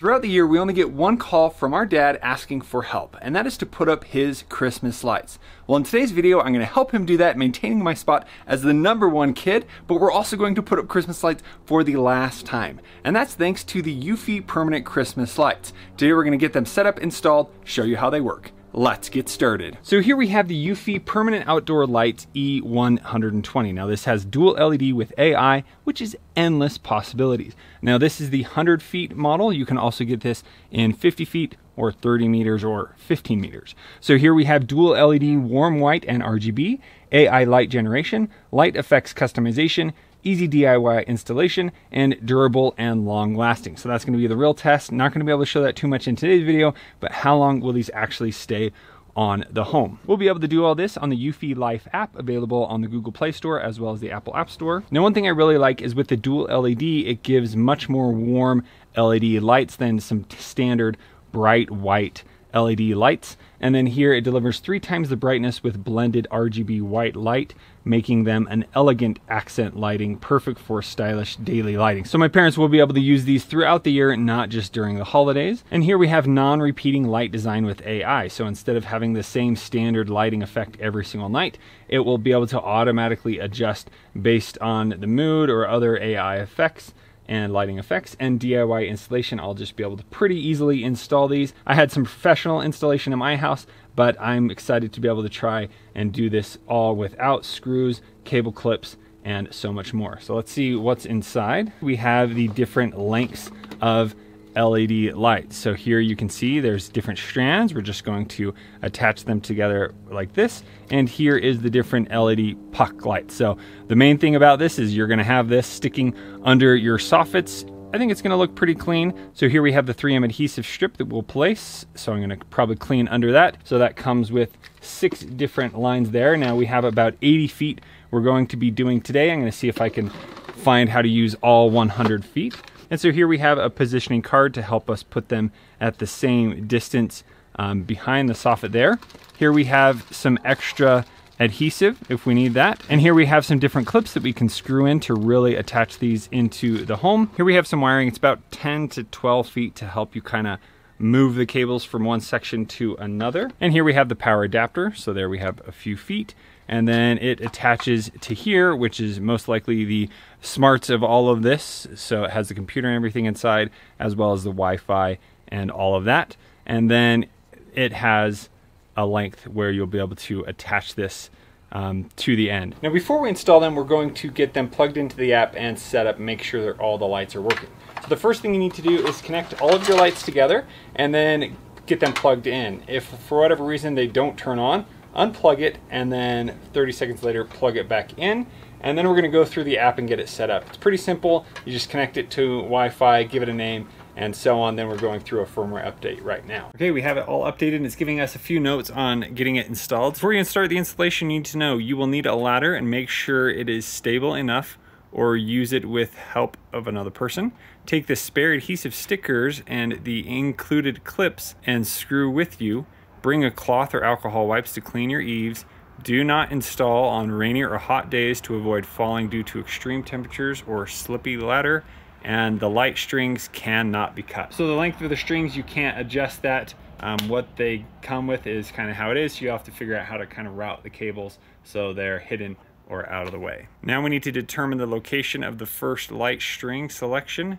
Throughout the year, we only get one call from our dad asking for help, and that is to put up his Christmas lights. Well, in today's video, I'm going to help him do that, maintaining my spot as the number one kid, but we're also going to put up Christmas lights for the last time. And that's thanks to the Eufy permanent Christmas lights. Today, we're going to get them set up, installed, show you how they work. Let's get started. So here we have the Eufy Permanent Outdoor Lights E120. Now this has dual LED with AI, which is endless possibilities. Now this is the 100 feet model. You can also get this in 50 feet or 30 meters or 15 meters. So here we have dual LED warm white and RGB, AI light generation, light effects customization, easy DIY installation, and durable and long lasting. So that's gonna be the real test. Not gonna be able to show that too much in today's video, but how long will these actually stay on the home. We'll be able to do all this on the Eufy Life app available on the Google Play Store as well as the Apple App Store. Now one thing I really like is with the dual LED, it gives much more warm LED lights than some standard bright white LED lights. And then here it delivers three times the brightness with blended RGB white light, making them an elegant accent lighting, perfect for stylish daily lighting. So my parents will be able to use these throughout the year, not just during the holidays. And here we have non-repeating light design with AI. So instead of having the same standard lighting effect every single night, it will be able to automatically adjust based on the mood or other AI effects and lighting effects and DIY installation. I'll just be able to pretty easily install these. I had some professional installation in my house, but I'm excited to be able to try and do this all without screws, cable clips, and so much more. So let's see what's inside. We have the different lengths of LED lights. So here you can see there's different strands. We're just going to attach them together like this. And here is the different LED puck lights. So the main thing about this is you're gonna have this sticking under your soffits. I think it's gonna look pretty clean. So here we have the 3M adhesive strip that we'll place. So I'm gonna probably clean under that. So that comes with six different lines there. Now we have about 80 feet we're going to be doing today. I'm gonna see if I can find how to use all 100 feet. And so here we have a positioning card to help us put them at the same distance um, behind the soffit there. Here we have some extra adhesive if we need that. And here we have some different clips that we can screw in to really attach these into the home. Here we have some wiring. It's about 10 to 12 feet to help you kind of move the cables from one section to another. And here we have the power adapter. So there we have a few feet and then it attaches to here, which is most likely the smarts of all of this. So it has the computer and everything inside, as well as the Wi-Fi and all of that. And then it has a length where you'll be able to attach this um, to the end. Now before we install them, we're going to get them plugged into the app and set up, make sure that all the lights are working. The first thing you need to do is connect all of your lights together and then get them plugged in. If for whatever reason they don't turn on, unplug it, and then 30 seconds later, plug it back in. And then we're gonna go through the app and get it set up. It's pretty simple. You just connect it to Wi-Fi, give it a name, and so on. Then we're going through a firmware update right now. Okay, we have it all updated and it's giving us a few notes on getting it installed. Before you start the installation, you need to know you will need a ladder and make sure it is stable enough or use it with help of another person. Take the spare adhesive stickers and the included clips and screw with you Bring a cloth or alcohol wipes to clean your eaves. Do not install on rainy or hot days to avoid falling due to extreme temperatures or slippy ladder. And the light strings cannot be cut. So the length of the strings, you can't adjust that. Um, what they come with is kind of how it is. You have to figure out how to kind of route the cables so they're hidden or out of the way. Now we need to determine the location of the first light string selection.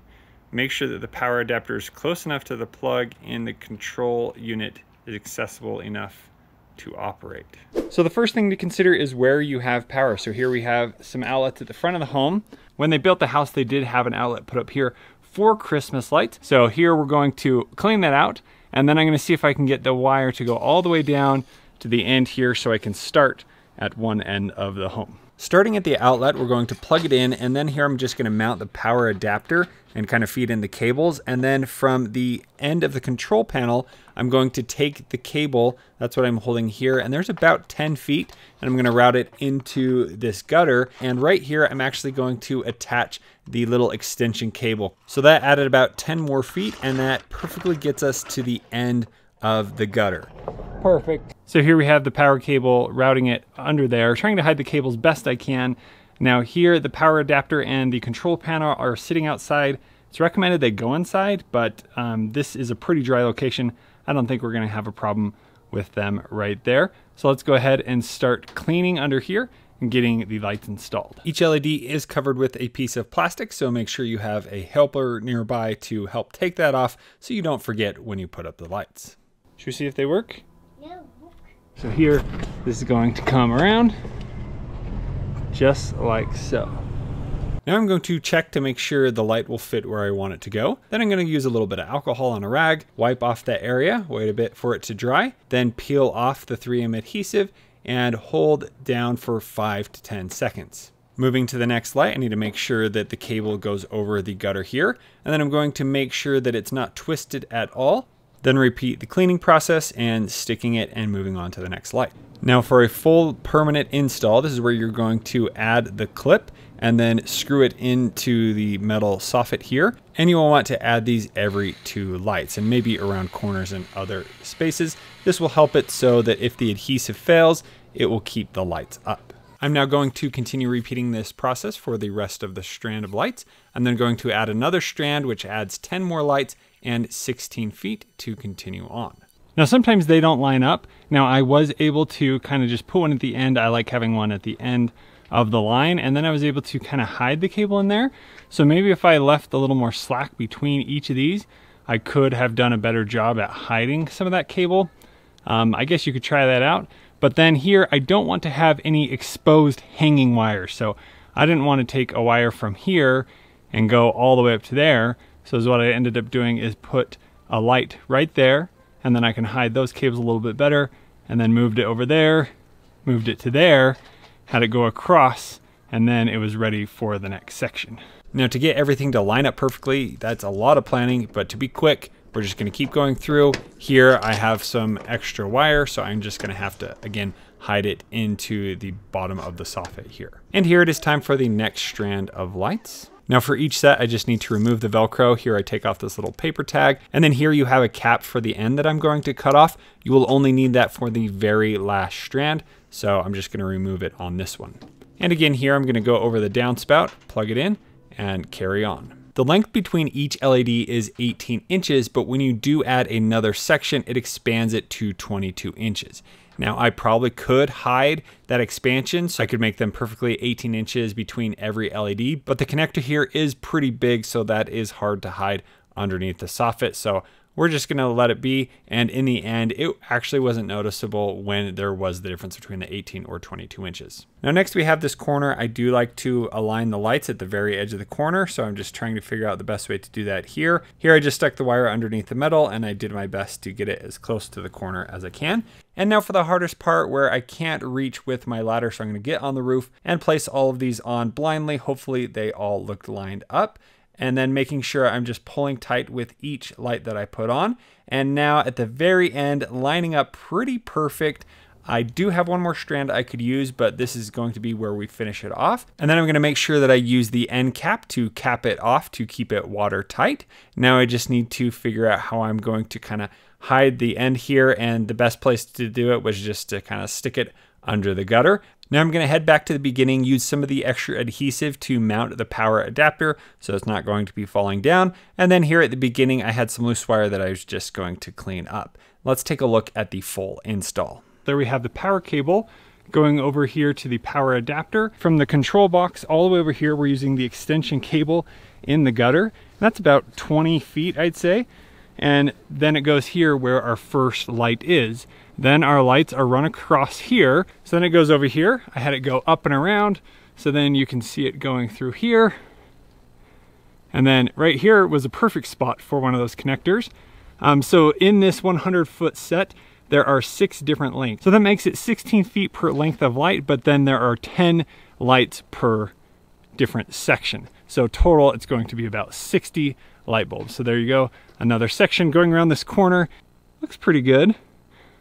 Make sure that the power adapter is close enough to the plug and the control unit is accessible enough to operate. So the first thing to consider is where you have power. So here we have some outlets at the front of the home. When they built the house, they did have an outlet put up here for Christmas lights. So here we're going to clean that out and then I'm gonna see if I can get the wire to go all the way down to the end here so I can start at one end of the home. Starting at the outlet, we're going to plug it in, and then here I'm just going to mount the power adapter and kind of feed in the cables. And then from the end of the control panel, I'm going to take the cable, that's what I'm holding here, and there's about 10 feet, and I'm going to route it into this gutter. And right here, I'm actually going to attach the little extension cable. So that added about 10 more feet, and that perfectly gets us to the end of the gutter. Perfect. So here we have the power cable routing it under there, trying to hide the cables best I can. Now here, the power adapter and the control panel are sitting outside. It's recommended they go inside, but um, this is a pretty dry location. I don't think we're gonna have a problem with them right there. So let's go ahead and start cleaning under here and getting the lights installed. Each LED is covered with a piece of plastic, so make sure you have a helper nearby to help take that off so you don't forget when you put up the lights. Should we see if they work? No. So here, this is going to come around just like so. Now I'm going to check to make sure the light will fit where I want it to go. Then I'm going to use a little bit of alcohol on a rag, wipe off that area, wait a bit for it to dry, then peel off the 3M adhesive and hold down for 5 to 10 seconds. Moving to the next light, I need to make sure that the cable goes over the gutter here, and then I'm going to make sure that it's not twisted at all. Then repeat the cleaning process and sticking it and moving on to the next light. Now for a full permanent install, this is where you're going to add the clip and then screw it into the metal soffit here. And you will want to add these every two lights and maybe around corners and other spaces. This will help it so that if the adhesive fails, it will keep the lights up. I'm now going to continue repeating this process for the rest of the strand of lights. I'm then going to add another strand which adds 10 more lights and 16 feet to continue on. Now sometimes they don't line up. Now I was able to kind of just put one at the end. I like having one at the end of the line and then I was able to kind of hide the cable in there. So maybe if I left a little more slack between each of these, I could have done a better job at hiding some of that cable. Um, I guess you could try that out. But then here, I don't want to have any exposed hanging wires. So I didn't want to take a wire from here and go all the way up to there. So what I ended up doing is put a light right there and then I can hide those cables a little bit better and then moved it over there, moved it to there, had it go across, and then it was ready for the next section. Now to get everything to line up perfectly, that's a lot of planning, but to be quick, we're just gonna keep going through. Here I have some extra wire, so I'm just gonna have to, again, hide it into the bottom of the soffit here. And here it is time for the next strand of lights. Now for each set, I just need to remove the Velcro. Here I take off this little paper tag. And then here you have a cap for the end that I'm going to cut off. You will only need that for the very last strand. So I'm just gonna remove it on this one. And again, here I'm gonna go over the downspout, plug it in, and carry on. The length between each LED is 18 inches, but when you do add another section, it expands it to 22 inches. Now I probably could hide that expansion so I could make them perfectly 18 inches between every LED, but the connector here is pretty big so that is hard to hide underneath the soffit. So we're just going to let it be. And in the end, it actually wasn't noticeable when there was the difference between the 18 or 22 inches. Now next we have this corner. I do like to align the lights at the very edge of the corner. So I'm just trying to figure out the best way to do that here. Here I just stuck the wire underneath the metal and I did my best to get it as close to the corner as I can. And now for the hardest part where I can't reach with my ladder. So I'm going to get on the roof and place all of these on blindly. Hopefully they all looked lined up and then making sure I'm just pulling tight with each light that I put on. And now at the very end, lining up pretty perfect. I do have one more strand I could use, but this is going to be where we finish it off. And then I'm gonna make sure that I use the end cap to cap it off to keep it watertight. Now I just need to figure out how I'm going to kind of hide the end here. And the best place to do it was just to kind of stick it under the gutter. Now I'm going to head back to the beginning, use some of the extra adhesive to mount the power adapter so it's not going to be falling down. And then here at the beginning, I had some loose wire that I was just going to clean up. Let's take a look at the full install. There we have the power cable going over here to the power adapter. From the control box all the way over here, we're using the extension cable in the gutter. That's about 20 feet, I'd say. And then it goes here where our first light is. Then our lights are run across here. So then it goes over here. I had it go up and around. So then you can see it going through here. And then right here was a perfect spot for one of those connectors. Um, so in this 100 foot set, there are six different lengths. So that makes it 16 feet per length of light, but then there are 10 lights per different section. So total, it's going to be about 60 light bulb. So there you go, another section going around this corner. Looks pretty good.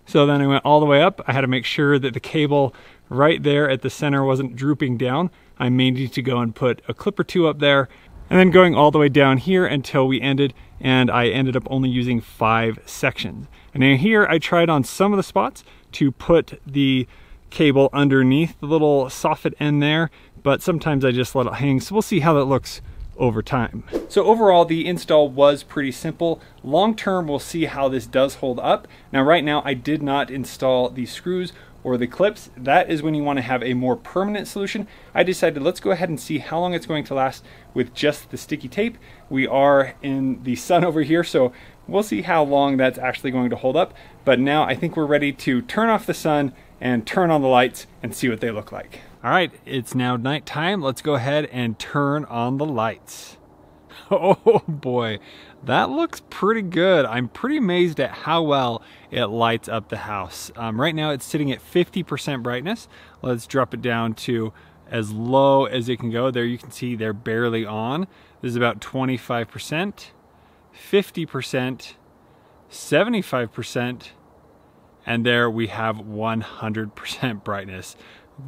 So then I went all the way up. I had to make sure that the cable right there at the center wasn't drooping down. I may need to go and put a clip or two up there and then going all the way down here until we ended and I ended up only using five sections. And then here I tried on some of the spots to put the cable underneath the little soffit end there, but sometimes I just let it hang. So we'll see how that looks over time. So overall, the install was pretty simple. Long term, we'll see how this does hold up. Now, right now, I did not install the screws or the clips. That is when you want to have a more permanent solution. I decided let's go ahead and see how long it's going to last with just the sticky tape. We are in the sun over here, so we'll see how long that's actually going to hold up. But now I think we're ready to turn off the sun and turn on the lights and see what they look like. All right, it's now nighttime. Let's go ahead and turn on the lights. Oh boy, that looks pretty good. I'm pretty amazed at how well it lights up the house. Um, right now it's sitting at 50% brightness. Let's drop it down to as low as it can go. There you can see they're barely on. This is about 25%, 50%, 75%, and there we have 100% brightness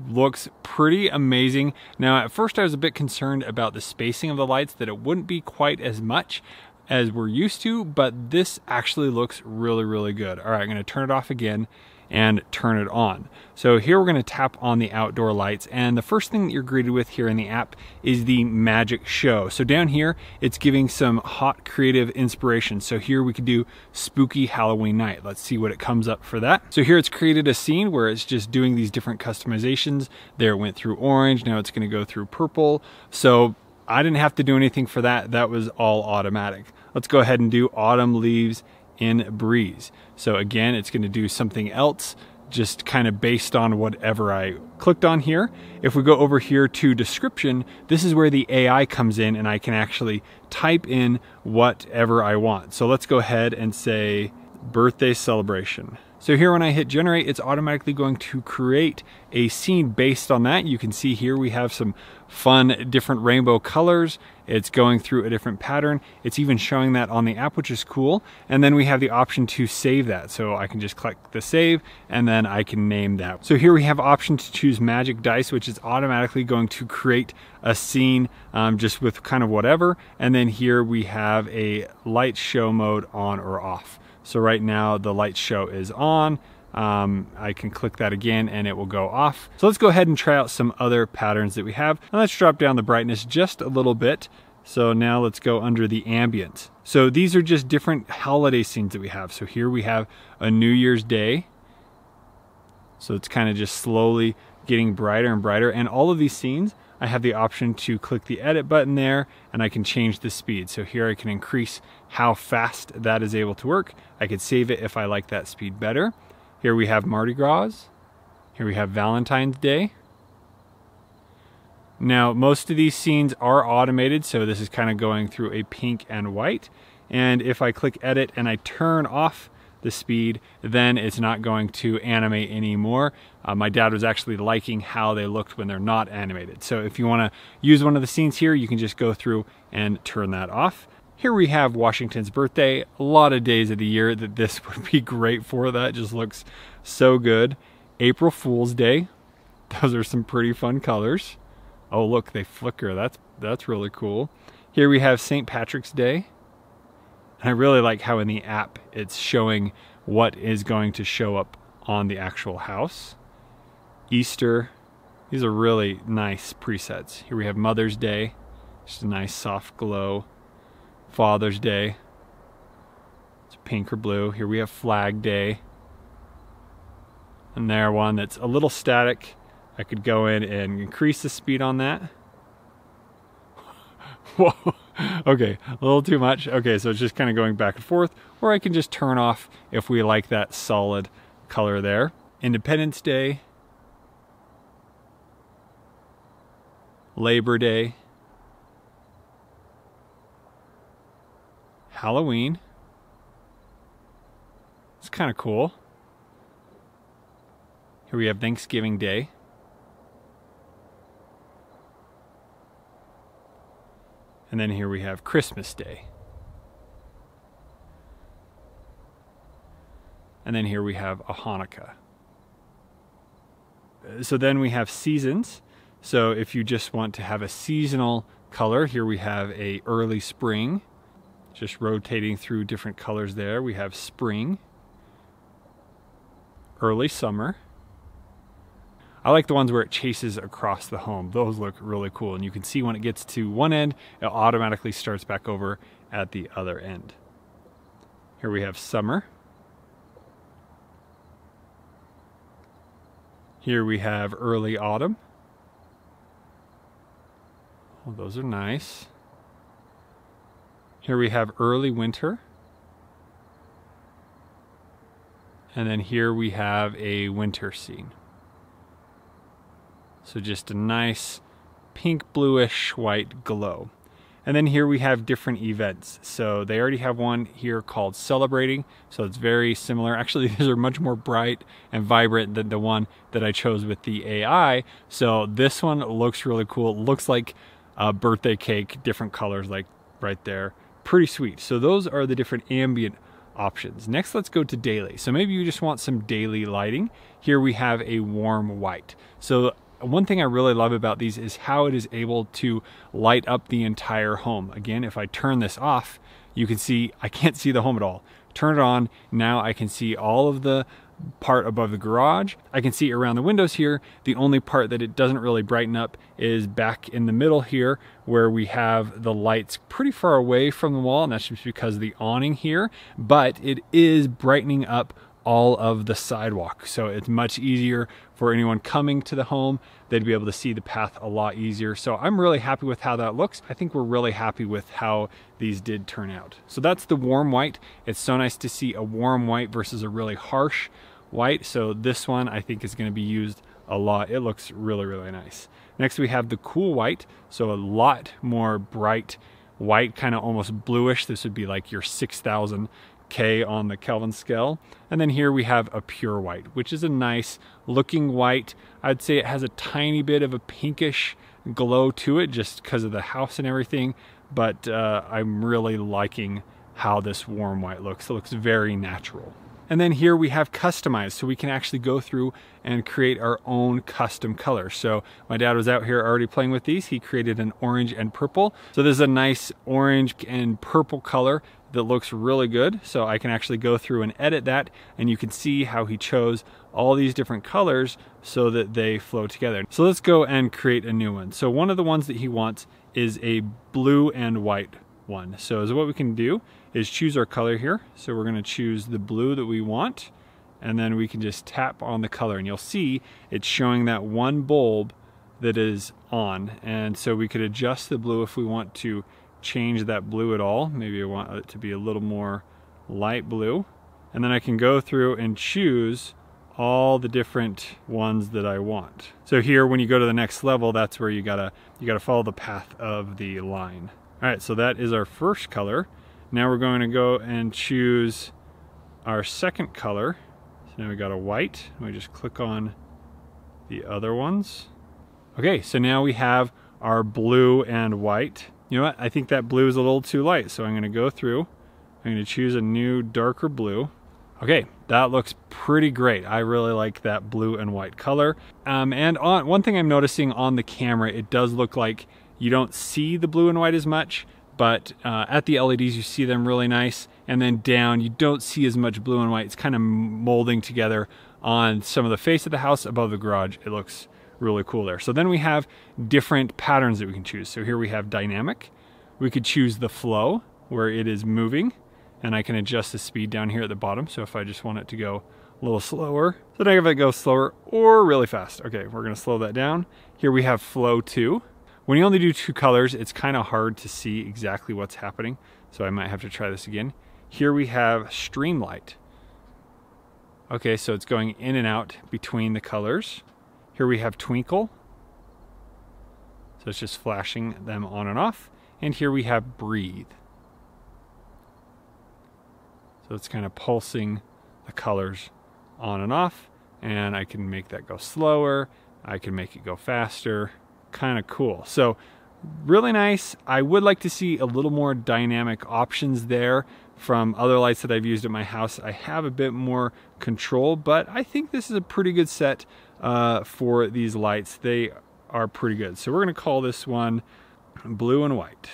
looks pretty amazing. Now at first I was a bit concerned about the spacing of the lights that it wouldn't be quite as much as we're used to, but this actually looks really, really good. All right, I'm gonna turn it off again and turn it on. So here we're going to tap on the outdoor lights and the first thing that you're greeted with here in the app is the magic show. So down here it's giving some hot creative inspiration. So here we could do spooky Halloween night. Let's see what it comes up for that. So here it's created a scene where it's just doing these different customizations. There it went through orange, now it's going to go through purple. So I didn't have to do anything for that. That was all automatic. Let's go ahead and do autumn leaves in Breeze. So again, it's gonna do something else just kind of based on whatever I clicked on here. If we go over here to description, this is where the AI comes in and I can actually type in whatever I want. So let's go ahead and say birthday celebration. So here when I hit generate, it's automatically going to create a scene based on that. You can see here we have some fun different rainbow colors. It's going through a different pattern. It's even showing that on the app, which is cool. And then we have the option to save that. So I can just click the save and then I can name that. So here we have option to choose magic dice, which is automatically going to create a scene um, just with kind of whatever. And then here we have a light show mode on or off. So right now the light show is on. Um, I can click that again and it will go off. So let's go ahead and try out some other patterns that we have. And let's drop down the brightness just a little bit. So now let's go under the ambient. So these are just different holiday scenes that we have. So here we have a New Year's Day. So it's kind of just slowly getting brighter and brighter. And all of these scenes I have the option to click the edit button there and I can change the speed. So here I can increase how fast that is able to work. I could save it if I like that speed better. Here we have Mardi Gras. Here we have Valentine's Day. Now, most of these scenes are automated, so this is kind of going through a pink and white. And if I click edit and I turn off the speed, then it's not going to animate anymore. Uh, my dad was actually liking how they looked when they're not animated. So if you want to use one of the scenes here, you can just go through and turn that off. Here we have Washington's birthday. A lot of days of the year that this would be great for. That just looks so good. April Fool's Day. Those are some pretty fun colors. Oh, look, they flicker. That's that's really cool. Here we have St. Patrick's Day. And I really like how in the app it's showing what is going to show up on the actual house. Easter. These are really nice presets. Here we have Mother's Day. Just a nice soft glow. Father's Day. It's pink or blue. Here we have Flag Day. And there one that's a little static. I could go in and increase the speed on that. Whoa. okay, a little too much. Okay, so it's just kind of going back and forth. Or I can just turn off if we like that solid color there. Independence Day. Labor Day. Halloween. It's kind of cool. Here we have Thanksgiving Day. And then here we have Christmas Day. And then here we have a Hanukkah. So then we have seasons. So if you just want to have a seasonal color, here we have a early spring. Just rotating through different colors there. We have spring, early summer. I like the ones where it chases across the home. Those look really cool. And you can see when it gets to one end, it automatically starts back over at the other end. Here we have summer. Here we have early autumn. Oh, those are nice. Here we have early winter. And then here we have a winter scene. So just a nice pink bluish white glow. And then here we have different events. So they already have one here called Celebrating. So it's very similar. Actually, these are much more bright and vibrant than the one that I chose with the AI. So this one looks really cool. It looks like a birthday cake, different colors like right there. Pretty sweet. So those are the different ambient options. Next, let's go to daily. So maybe you just want some daily lighting. Here we have a warm white. So one thing I really love about these is how it is able to light up the entire home. Again, if I turn this off, you can see I can't see the home at all. Turn it on, now I can see all of the part above the garage. I can see around the windows here. The only part that it doesn't really brighten up is back in the middle here where we have the lights pretty far away from the wall and that's just because of the awning here, but it is brightening up all of the sidewalk. So it's much easier for anyone coming to the home. They'd be able to see the path a lot easier. So I'm really happy with how that looks. I think we're really happy with how these did turn out. So that's the warm white. It's so nice to see a warm white versus a really harsh white. So this one I think is gonna be used a lot. It looks really, really nice. Next we have the cool white. So a lot more bright white, kind of almost bluish. This would be like your 6000 K on the Kelvin scale. And then here we have a pure white, which is a nice looking white. I'd say it has a tiny bit of a pinkish glow to it just because of the house and everything. But uh, I'm really liking how this warm white looks. It looks very natural. And then here we have customized, so we can actually go through and create our own custom color. So my dad was out here already playing with these. He created an orange and purple. So there's a nice orange and purple color that looks really good. So I can actually go through and edit that and you can see how he chose all these different colors so that they flow together. So let's go and create a new one. So one of the ones that he wants is a blue and white one. So, what we can do is choose our color here. So we're gonna choose the blue that we want and then we can just tap on the color and you'll see it's showing that one bulb that is on. And so we could adjust the blue if we want to change that blue at all. Maybe I want it to be a little more light blue. And then I can go through and choose all the different ones that I want. So here, when you go to the next level, that's where you gotta, you gotta follow the path of the line. All right, so that is our first color. Now we're going to go and choose our second color. So now we got a white. We just click on the other ones. Okay, so now we have our blue and white. You know what? I think that blue is a little too light, so I'm going to go through. I'm to choose a new darker blue. Okay, that looks pretty great. I really like that blue and white color. Um, and on one thing I'm noticing on the camera, it does look like you don't see the blue and white as much, but uh, at the LEDs you see them really nice. And then down, you don't see as much blue and white. It's kind of molding together on some of the face of the house above the garage. It looks really cool there. So then we have different patterns that we can choose. So here we have dynamic. We could choose the flow where it is moving and I can adjust the speed down here at the bottom. So if I just want it to go a little slower, so now if it goes slower or really fast. Okay, we're gonna slow that down. Here we have flow two. When you only do two colors, it's kind of hard to see exactly what's happening. So I might have to try this again. Here we have streamlight. Okay, so it's going in and out between the colors. Here we have twinkle. So it's just flashing them on and off. And here we have breathe. So it's kind of pulsing the colors on and off. And I can make that go slower. I can make it go faster. Kind of cool. So really nice. I would like to see a little more dynamic options there from other lights that I've used at my house. I have a bit more control, but I think this is a pretty good set uh, for these lights. They are pretty good. So we're gonna call this one blue and white.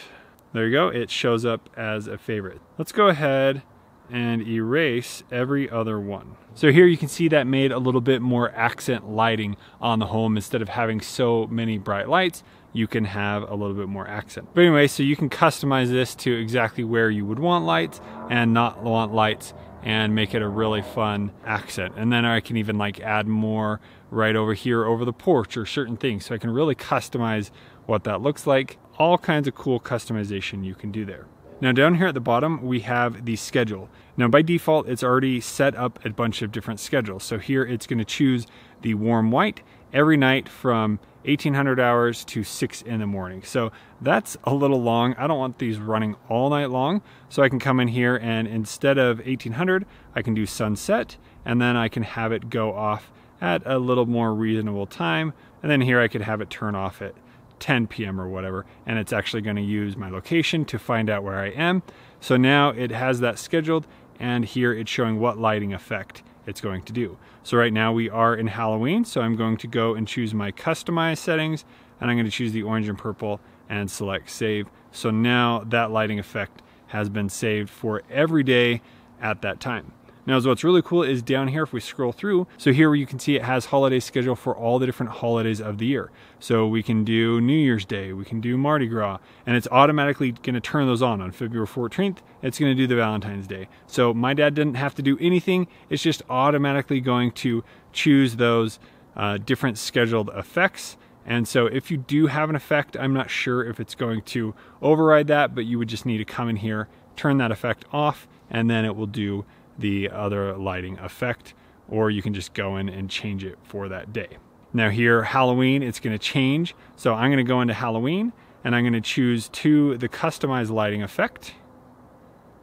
There you go, it shows up as a favorite. Let's go ahead and erase every other one. So here you can see that made a little bit more accent lighting on the home instead of having so many bright lights you can have a little bit more accent. But anyway, so you can customize this to exactly where you would want lights and not want lights and make it a really fun accent. And then I can even like add more right over here over the porch or certain things. So I can really customize what that looks like. All kinds of cool customization you can do there. Now down here at the bottom, we have the schedule. Now by default, it's already set up a bunch of different schedules. So here it's gonna choose the warm white every night from 1800 hours to 6 in the morning. So that's a little long. I don't want these running all night long. So I can come in here and instead of 1800, I can do sunset and then I can have it go off at a little more reasonable time. And then here I could have it turn off at 10 p.m. or whatever. And it's actually going to use my location to find out where I am. So now it has that scheduled and here it's showing what lighting effect it's going to do. So right now we are in Halloween, so I'm going to go and choose my customize settings, and I'm going to choose the orange and purple and select save. So now that lighting effect has been saved for every day at that time. Now, so what's really cool is down here, if we scroll through, so here you can see it has holiday schedule for all the different holidays of the year. So we can do New Year's Day, we can do Mardi Gras, and it's automatically going to turn those on. On February 14th, it's going to do the Valentine's Day. So my dad didn't have to do anything. It's just automatically going to choose those uh, different scheduled effects. And so if you do have an effect, I'm not sure if it's going to override that, but you would just need to come in here, turn that effect off, and then it will do the other lighting effect, or you can just go in and change it for that day. Now here, Halloween, it's gonna change. So I'm gonna go into Halloween and I'm gonna choose to the customize lighting effect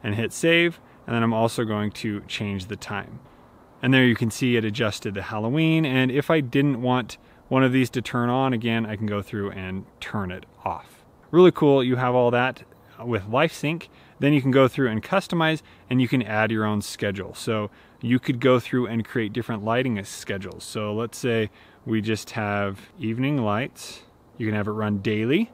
and hit save. And then I'm also going to change the time. And there you can see it adjusted the Halloween. And if I didn't want one of these to turn on, again, I can go through and turn it off. Really cool, you have all that with LifeSync. Then you can go through and customize and you can add your own schedule. So you could go through and create different lighting schedules. So let's say we just have evening lights. You can have it run daily,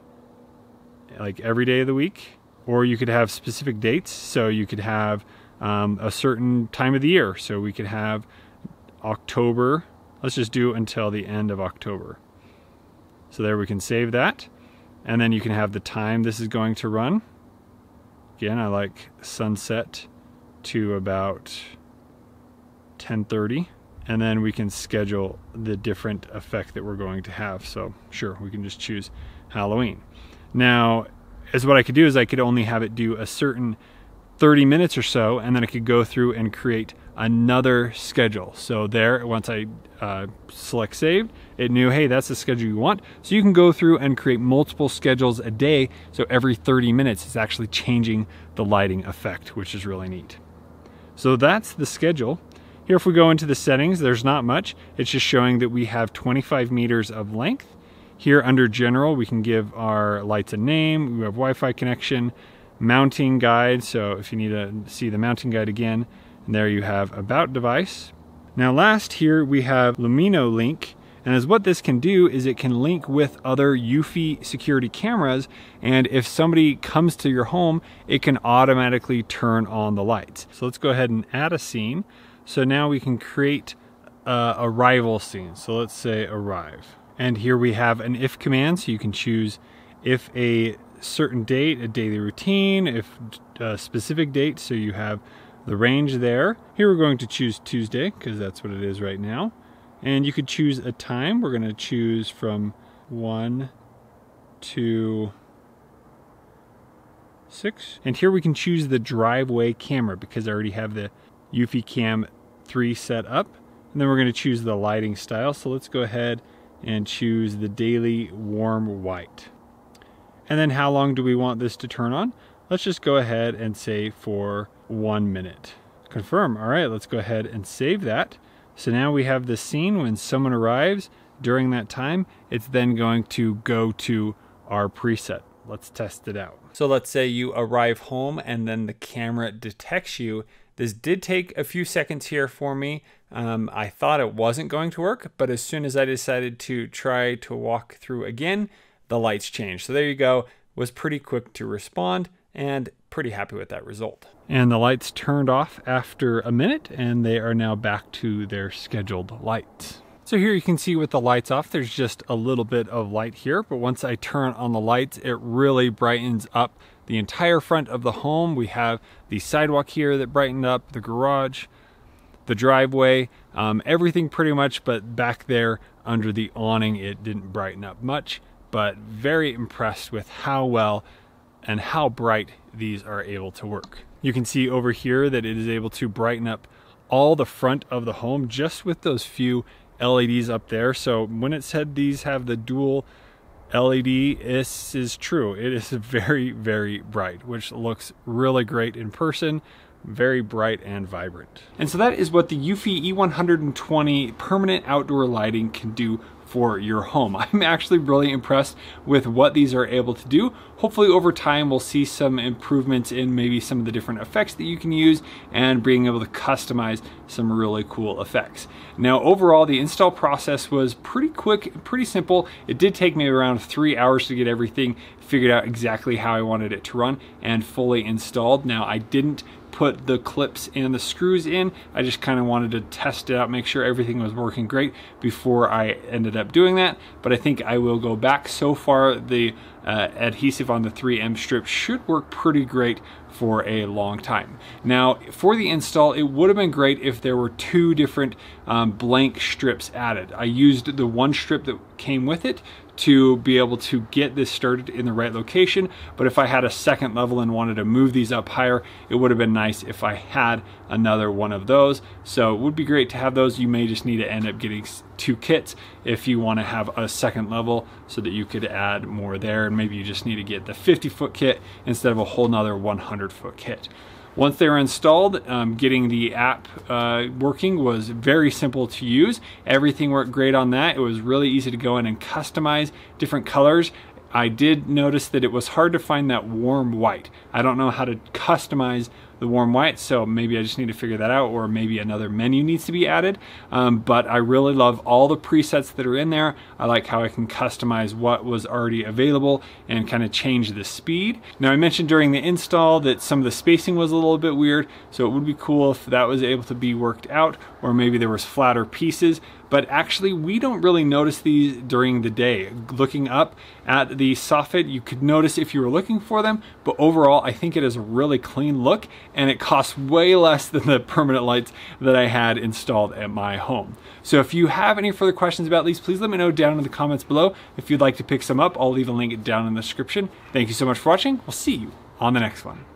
like every day of the week, or you could have specific dates. So you could have um, a certain time of the year. So we could have October. Let's just do until the end of October. So there we can save that. And then you can have the time this is going to run. Again, I like sunset to about 10:30 and then we can schedule the different effect that we're going to have. So sure, we can just choose Halloween. Now, as what I could do is I could only have it do a certain 30 minutes or so, and then I could go through and create another schedule. So there, once I uh, select saved, it knew, hey, that's the schedule you want. So you can go through and create multiple schedules a day. So every 30 minutes, it's actually changing the lighting effect, which is really neat. So that's the schedule. Here, if we go into the settings, there's not much. It's just showing that we have 25 meters of length. Here under general, we can give our lights a name. We have Wi-Fi connection, mounting guide. So if you need to see the mounting guide again, and there you have about device. Now last here we have LuminoLink, and as what this can do is it can link with other Eufy security cameras, and if somebody comes to your home, it can automatically turn on the lights. So let's go ahead and add a scene. So now we can create a arrival scene. So let's say arrive. And here we have an if command, so you can choose if a certain date, a daily routine, if a specific date, so you have the range there. Here we're going to choose Tuesday because that's what it is right now. And you could choose a time. We're going to choose from 1 to 6. And here we can choose the driveway camera because I already have the Eufy Cam 3 set up. And then we're going to choose the lighting style. So let's go ahead and choose the daily warm white. And then how long do we want this to turn on? Let's just go ahead and say for one minute. Confirm. All right, let's go ahead and save that. So now we have the scene when someone arrives during that time. It's then going to go to our preset. Let's test it out. So let's say you arrive home and then the camera detects you. This did take a few seconds here for me. Um, I thought it wasn't going to work, but as soon as I decided to try to walk through again, the lights changed. So there you go. Was pretty quick to respond and pretty happy with that result. And the lights turned off after a minute and they are now back to their scheduled lights. So here you can see with the lights off, there's just a little bit of light here, but once I turn on the lights, it really brightens up the entire front of the home. We have the sidewalk here that brightened up, the garage, the driveway, um, everything pretty much, but back there under the awning, it didn't brighten up much, but very impressed with how well and how bright these are able to work. You can see over here that it is able to brighten up all the front of the home just with those few LEDs up there. So when it said these have the dual LED, this is true. It is very, very bright, which looks really great in person very bright and vibrant. And so that is what the Eufy E120 permanent outdoor lighting can do for your home. I'm actually really impressed with what these are able to do. Hopefully over time we'll see some improvements in maybe some of the different effects that you can use and being able to customize some really cool effects. Now overall the install process was pretty quick, pretty simple. It did take me around three hours to get everything figured out exactly how I wanted it to run and fully installed. Now I didn't put the clips and the screws in. I just kind of wanted to test it out, make sure everything was working great before I ended up doing that. But I think I will go back. So far, the uh, adhesive on the 3M strip should work pretty great for a long time. Now, for the install, it would have been great if there were two different um, blank strips added. I used the one strip that came with it to be able to get this started in the right location. But if I had a second level and wanted to move these up higher, it would have been nice if I had another one of those. So it would be great to have those. You may just need to end up getting two kits if you want to have a second level so that you could add more there. And maybe you just need to get the 50 foot kit instead of a whole nother 100 foot kit. Once they were installed, um, getting the app uh, working was very simple to use. Everything worked great on that. It was really easy to go in and customize different colors. I did notice that it was hard to find that warm white. I don't know how to customize the warm white, so maybe I just need to figure that out, or maybe another menu needs to be added. Um, but I really love all the presets that are in there. I like how I can customize what was already available and kind of change the speed. Now I mentioned during the install that some of the spacing was a little bit weird, so it would be cool if that was able to be worked out, or maybe there was flatter pieces but actually we don't really notice these during the day. Looking up at the soffit, you could notice if you were looking for them, but overall I think it is a really clean look and it costs way less than the permanent lights that I had installed at my home. So if you have any further questions about these, please let me know down in the comments below. If you'd like to pick some up, I'll leave a link down in the description. Thank you so much for watching. We'll see you on the next one.